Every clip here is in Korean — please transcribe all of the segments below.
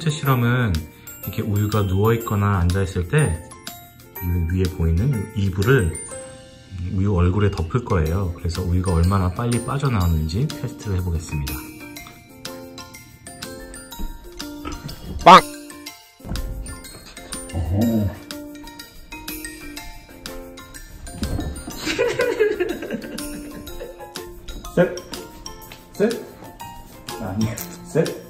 번째 실험은 이렇게 우유가 누워있거나 앉아있을 때 위에 보이는 이불을 우유 얼굴에 덮을 거예요. 그래서 우유가 얼마나 빨리 빠져나오는지 테스트를 해보겠습니다. 빵! 어허. 셋, 셋, 아니, 셋, 셋,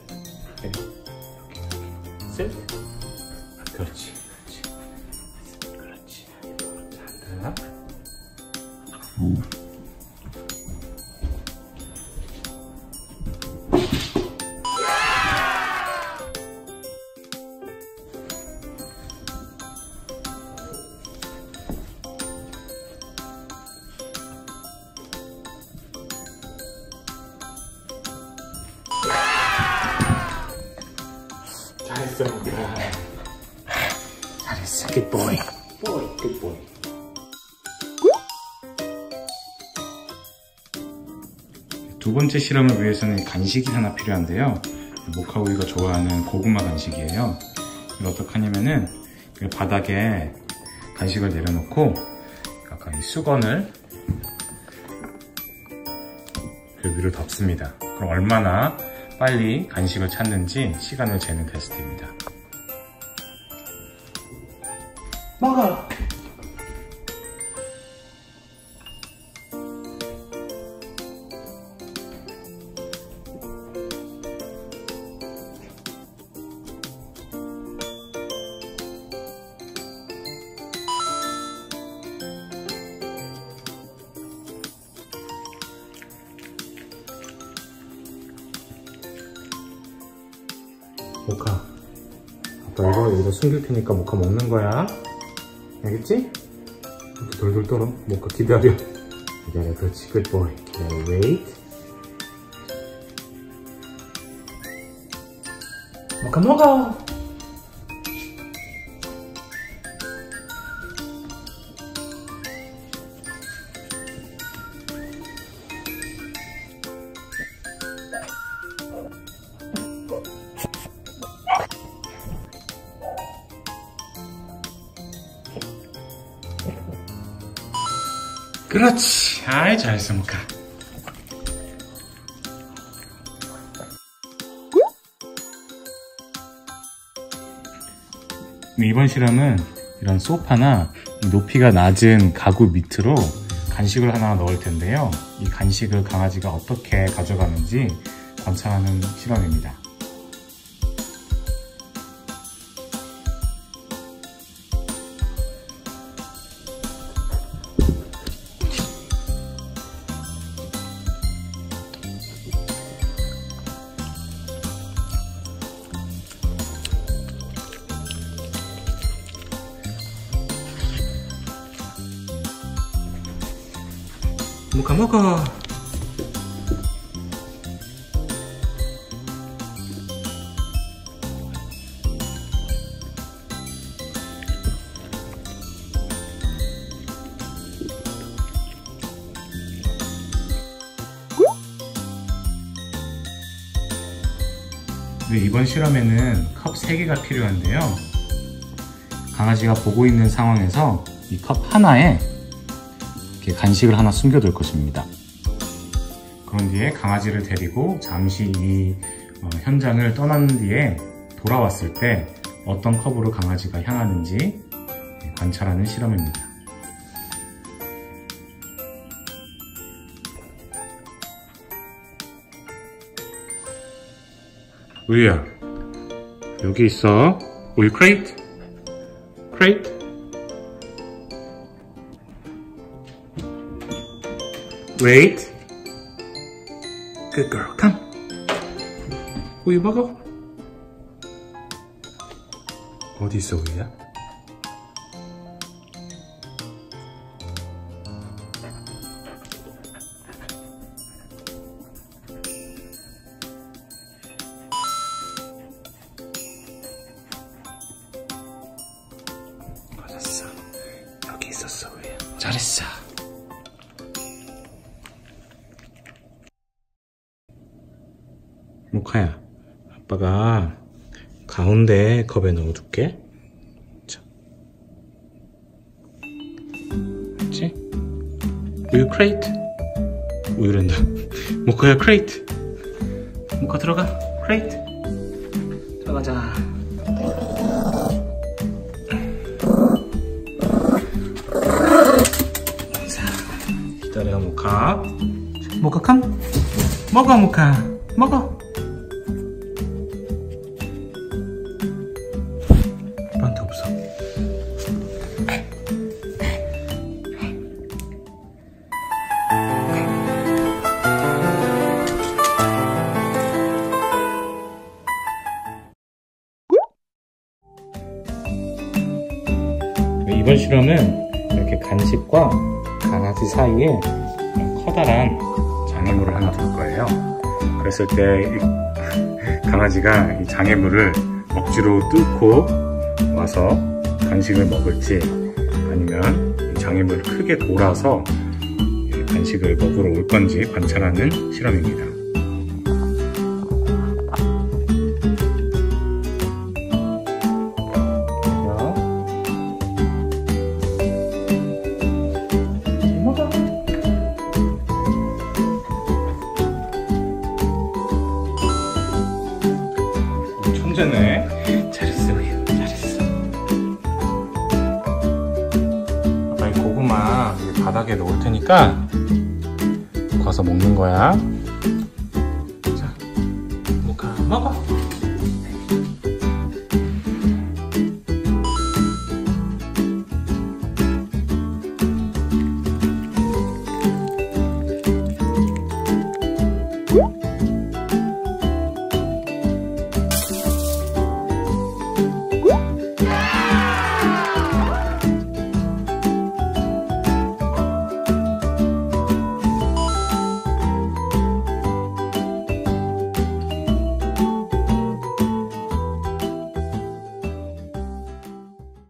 음. 잘했어. 잘했어. Good boy. Boy. 두 번째 실험을 위해서는 간식이 하나 필요한데요. 모카우이가 좋아하는 고구마 간식이에요. 이걸 어떻게 하냐면은 바닥에 간식을 내려놓고 아까 이 수건을 그 위로 덮습니다. 그럼 얼마나 빨리 간식을 찾는지 시간을 재는 테스트입니다. 먹어! 모카. 아빠 이거 여기다 숨길 테니까 모카 먹는 거야. 알겠지? 이렇게 돌돌 떨어. 모카 기다려. 기다려. 그렇지. 굿보이 기다려. Wait. 먹어 먹어! 그렇지 아이 잘했어 모카 이번 실험은 이런 소파나 높이가 낮은 가구 밑으로 간식을 하나 넣을 텐데요. 이 간식을 강아지가 어떻게 가져가는지 관찰하는 실험입니다. 먹어 먹어! 네, 이번 실험에는 컵 3개가 필요한데요. 강아지가 보고 있는 상황에서 이 컵 하나에 이렇게 간식을 하나 숨겨둘 것입니다. 그런 뒤에 강아지를 데리고 잠시 이 어, 현장을 떠난 뒤에 돌아왔을 때 어떤 컵으로 강아지가 향하는지 관찰하는 실험입니다. 우유야 여기 있어 우유 크레이트 크레이트 wait. Good girl come. 우유 먹어. 어디 있어 우유야? 맞았어. 여기 있었어 우유야. 잘했어 모카야 아빠가 가운데 컵에 넣어둘게. 자. 그렇지? 우유 crate. 우유랜다. 모카야 crate. 모카 들어가. crate. 들어가자. 자, 기다려 모카. 모카 캄. 먹어 모카. 먹어. 이번 실험은 이렇게 간식과 강아지 사이에 커다란 장애물을 하나 둘 거예요. 그랬을 때이 강아지가 이 장애물을 억지로 뚫고 와서 간식을 먹을지 아니면 이 장애물을 크게 돌아서 이 간식을 먹으러 올 건지 관찰하는 실험입니다. 바닥에 놓을 테니까 가서 먹는 거야.